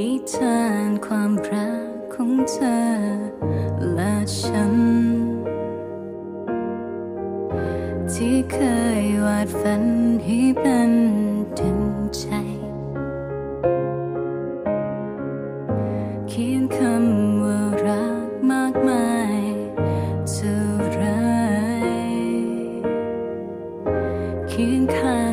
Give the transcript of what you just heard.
นิทานความรักของเธอและฉัน ที่เคยวาดฝันให้เป็นดังใจ เขียนคำว่ารักมากมายเท่ไรเขียนคำ